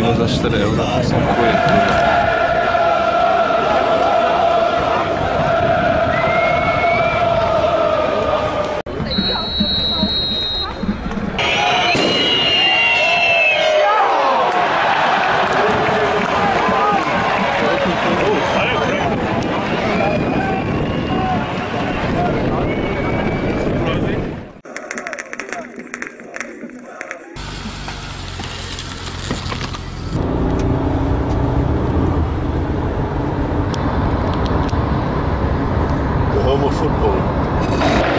目指したらよかったその声。normal football.